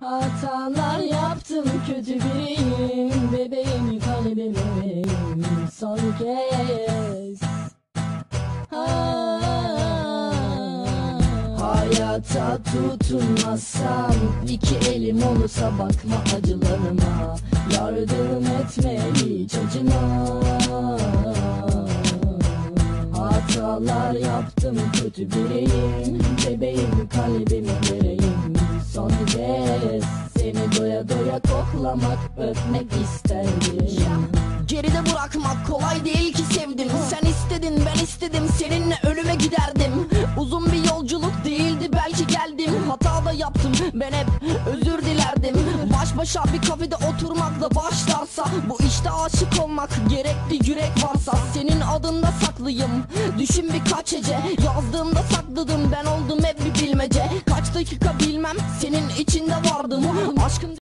Hatalar yaptım kötü biriyim. Bebeğim kalbimim son kez. Ha, Hayata tutunmazsam iki elim olursa bakma acılarıma. Yardım etme hiç acıma Hatalar yaptım kötü biriyim. Bebeğim kalbimi kez seni doya doya koklamak öpmek isterdim Geride bırakmak kolay değil ki sevdim. Sen istedin ben istedim. Seninle ölüme giderdim. Uzun bir yolculuk değildi belki geldim. Hata da yaptım ben hep özür dilerdim. Baş başa bir kafede oturmakla başlarsa Bu işte aşık olmak gerekli yürek varsa. Senin adında saklıyım. Düşün birkaç hece Yazdığımda sakladım. Ben oldum dakika bilmem. Senin içinde vardım. Aşkım